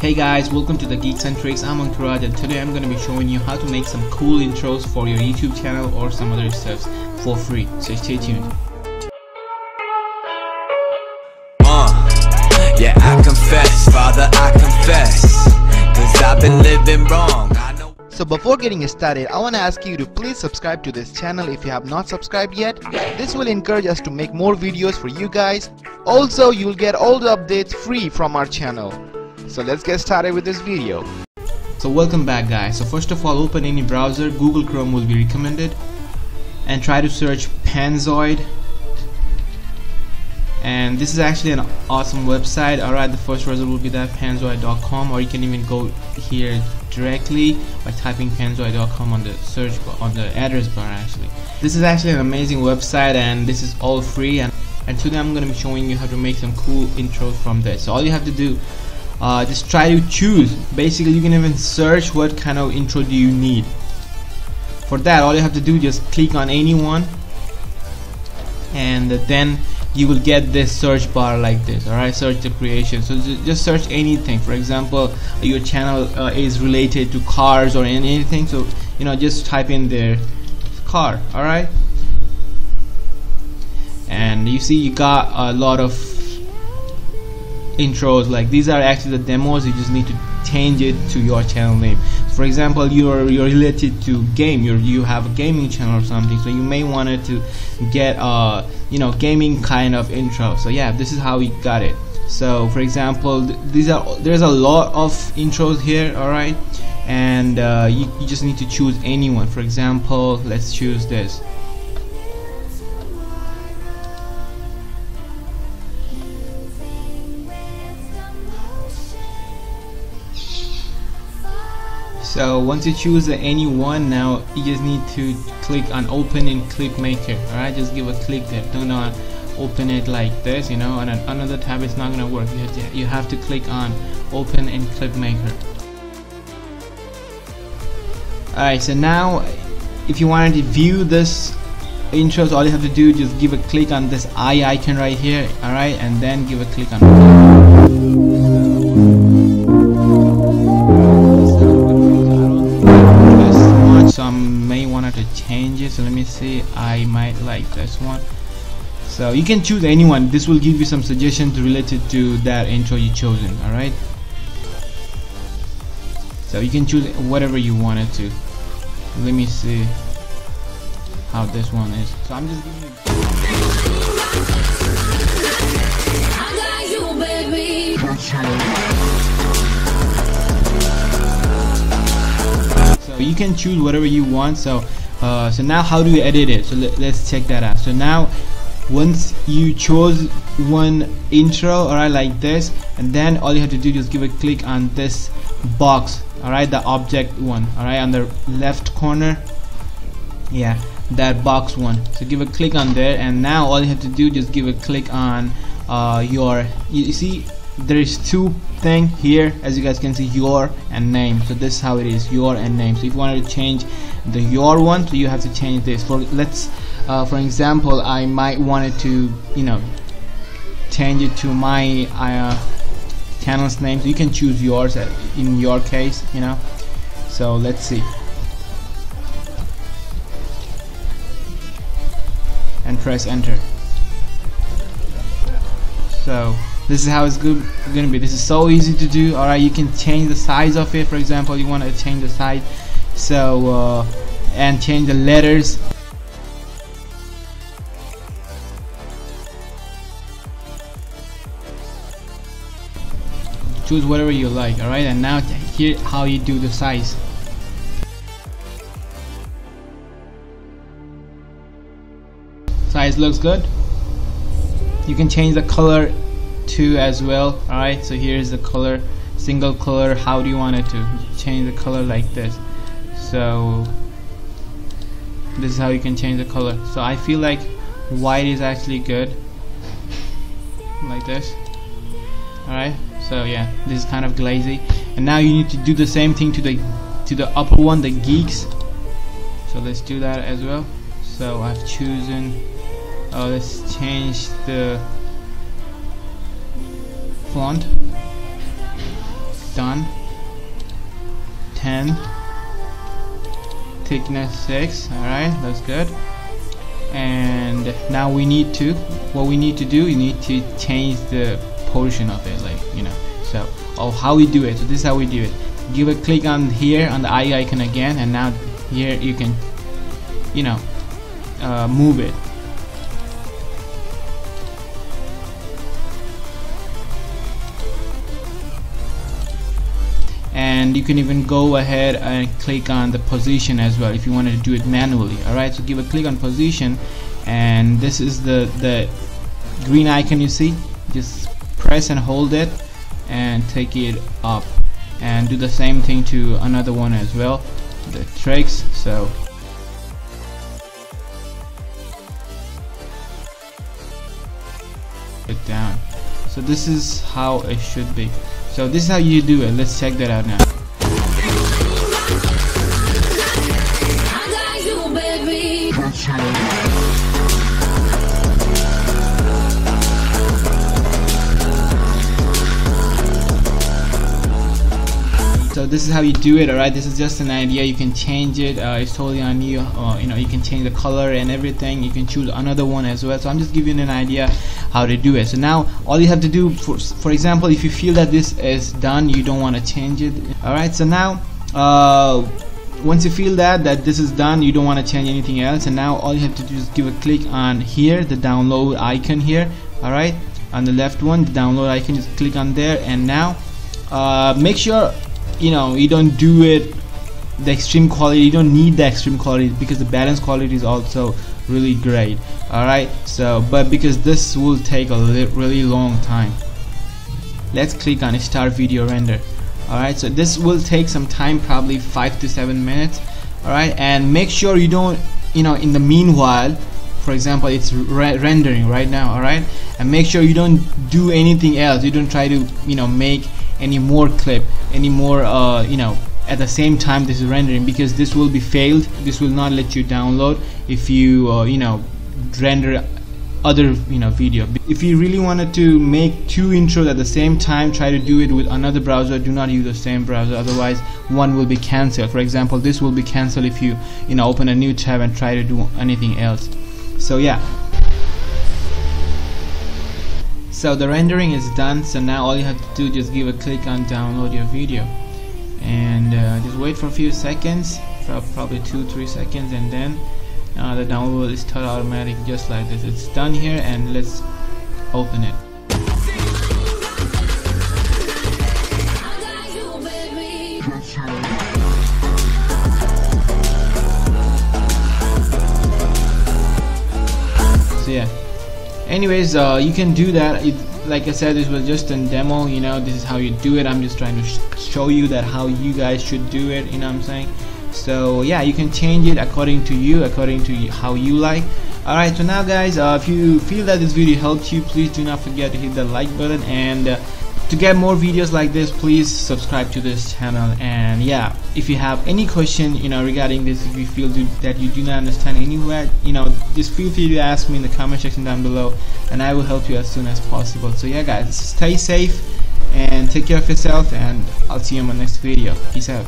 Hey guys, welcome to the Geeks and Tricks. I'm Ankuraj and today I'm going to be showing you how to make some cool intros for your YouTube channel or some other stuff for free. So stay tuned. Uh, yeah, I confess, Father, I confess. Cause I've been living wrong. So before getting started, I want to ask you to please subscribe to this channel if you have not subscribed yet. This will encourage us to make more videos for you guys. Also, you'll get all the updates free from our channel. So let's get started with this video. So welcome back guys. So first of all, open any browser. Google Chrome will be recommended. And try to search Panzoid. And this is actually an awesome website. Alright, the first result will be that panzoid.com or you can even go here directly by typing panzoid.com on the search bar, on the address bar actually. This is actually an amazing website and this is all free and, and today I'm going to be showing you how to make some cool intros from this. So all you have to do uh, just try to choose. Basically you can even search what kind of intro do you need. For that all you have to do just click on anyone and then you will get this search bar like this alright search the creation. So just search anything. For example your channel uh, is related to cars or anything. So you know just type in there car alright and you see you got a lot of intros like these are actually the demos you just need to change it to your channel name. For example you're you're related to game you you have a gaming channel or something so you may want to get a you know gaming kind of intro. So yeah this is how we got it. So for example th these are there's a lot of intros here alright? And uh, you, you just need to choose anyone for example let's choose this so once you choose any one now you just need to click on open in clipmaker alright just give a click there do not open it like this you know on another tab it's not gonna work. You have to, you have to click on open in clipmaker alright so now if you wanted to view this intros all you have to do just give a click on this eye icon right here alright and then give a click on so you can choose anyone. This will give you some suggestions related to that intro you chosen alright? So you can choose whatever you wanted to. Let me see how this one is. So I'm just giving you so you can choose whatever you want. So uh, so now how do you edit it? So let, us check that out. So now once you chose one intro alright like this and then all you have to do is give a click on this box alright the object one alright on the left corner. Yeah that box one. So give a click on there and now all you have to do just give a click on uh, your you see there is two thing here as you guys can see your and name. So this is how it is your and name. So if you wanted to change the your one so you have to change this. For let's uh, for example I might wanted to you know change it to my uh, channel's name. So you can choose yours in your case you know. So let's see. And press enter. So this is how it's good gonna be. This is so easy to do. Alright you can change the size of it. For example you want to change the size. So uh, and change the letters choose whatever you like alright? And now here how you do the size. Size looks good. You can change the color too as well alright? So here's the color single color how do you want it to change the color like this? So this is how you can change the color. So I feel like white is actually good. Like this. Alright so yeah this is kind of glazy. And now you need to do the same thing to the to the upper one the geeks. So let's do that as well. So I've chosen oh let's change the font. Done. Done 10 thickness 6 alright that's good. And now we need to what we need to do you need to change the portion of it you know. So oh how we do it. So this is how we do it. Give a click on here on the eye icon again and now here you can you know uh, move it. And you can even go ahead and click on the position as well if you wanted to do it manually. Alright so give a click on position and this is the the green icon you see. Just press and hold it and take it up and do the same thing to another one as well the tricks so. It down. So this is how it should be. So this is how you do it. Let's check that out now this is how you do it alright? This is just an idea. You can change it. Uh, it's totally on you. Uh, you know you can change the color and everything. You can choose another one as well. So I'm just giving an idea how to do it. So now all you have to do for, for example if you feel that this is done you don't want to change it. Alright so now uh, once you feel that that this is done you don't want to change anything else. And now all you have to do is give a click on here the download icon here. Alright? On the left one the download icon just click on there. And now uh, make sure you know you don't do it the extreme quality you don't need the extreme quality because the balance quality is also really great alright? So but because this will take a really long time. Let's click on start video render alright? So this will take some time probably five to seven minutes alright? And make sure you don't you know in the meanwhile for example it's re rendering right now alright? And make sure you don't do anything else. You don't try to you know make any more clip any more uh, you know at the same time this is rendering because this will be failed. This will not let you download if you uh, you know render other you know video. If you really wanted to make two intros at the same time try to do it with another browser do not use the same browser otherwise one will be cancelled. For example this will be cancelled if you you know open a new tab and try to do anything else. So yeah so the rendering is done so now all you have to do is just give a click on download your video. And uh, just wait for a few seconds probably two three seconds and then uh, the download will start automatic just like this. It's done here and let's open it anyways uh, you can do that. It, like I said this was just a demo you know this is how you do it. I'm just trying to sh show you that how you guys should do it you know what I'm saying? So yeah you can change it according to you according to how you like. Alright so now guys uh, if you feel that this video helped you please do not forget to hit the like button and uh, to get more videos like this please subscribe to this channel. And yeah if you have any question you know regarding this if you feel do, that you do not understand anywhere you know just feel free to ask me in the comment section down below and I will help you as soon as possible. So yeah guys stay safe and take care of yourself and I'll see you in my next video. Peace out